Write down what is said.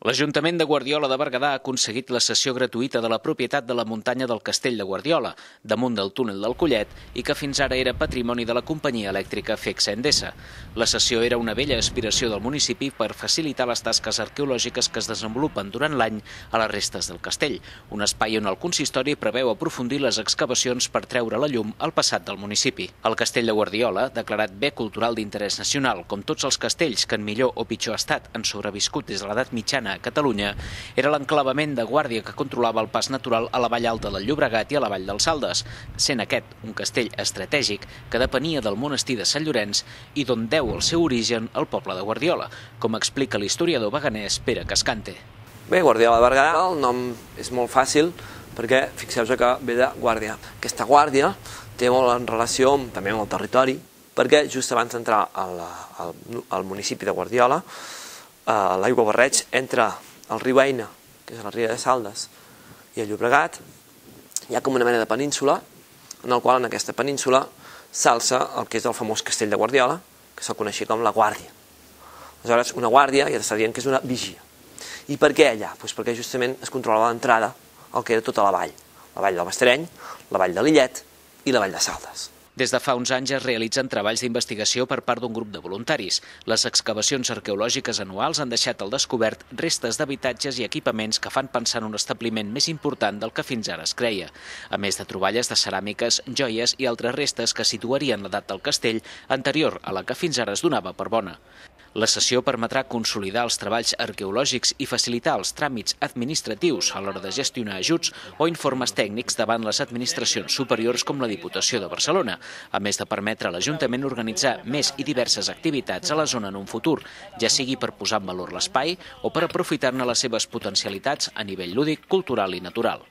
L'Ajuntament de Guardiola de Berguedà ha aconseguit la cessió gratuïta de la propietat de la muntanya del Castell de Guardiola, damunt del túnel del Collet, i que fins ara era patrimoni de la companyia elèctrica FEXA Endesa. La cessió era una vella aspiració del municipi per facilitar les tasques arqueològiques que es desenvolupen durant l'any a les restes del castell, un espai on el consistori preveu aprofundir les excavacions per treure la llum al passat del municipi. El Castell de Guardiola, declarat bé cultural d'interès nacional, com tots els castells que en millor o pitjor estat han sobreviscut des de l'edat mitjana a Catalunya era l'enclavament de Guàrdia que controlava el pas natural a la vall alta del Llobregat i a la vall dels Saldes, sent aquest un castell estratègic que depenia del monestir de Sant Llorenç i d'on deu el seu origen el poble de Guardiola, com explica l'historiador veganès Pere Cascante. Bé, Guardiola de Berguedà, el nom és molt fàcil perquè fixeu-vos que ve de guàrdia. Aquesta guàrdia té molt en relació amb, també amb el territori, perquè just abans d'entrar al, al, al municipi de Guardiola eh, l'aigua barreig entre el riu Eina, que és la ria de Saldes, i el Llobregat, hi ha com una mena de península, en el qual en aquesta península s'alça el que és el famós castell de Guardiola, que se'l coneixia com la Guàrdia. Aleshores, una guàrdia ja està dient que és una vigia. I per què allà? Pues perquè justament es controlava l'entrada al que era tota la vall. La vall del Bastereny, la vall de l'Illet i la vall de Saldes. Des de fa uns anys es realitzen treballs d'investigació per part d'un grup de voluntaris. Les excavacions arqueològiques anuals han deixat al descobert restes d'habitatges i equipaments que fan pensar en un establiment més important del que fins ara es creia, a més de troballes de ceràmiques, joies i altres restes que situarien l'edat del castell anterior a la que fins ara es donava per bona. La sessió permetrà consolidar els treballs arqueològics i facilitar els tràmits administratius a l'hora de gestionar ajuts o informes tècnics davant les administracions superiors com la Diputació de Barcelona, a més de permetre a l'Ajuntament organitzar més i diverses activitats a la zona en un futur, ja sigui per posar en valor l'espai o per aprofitar-ne les seves potencialitats a nivell lúdic, cultural i natural.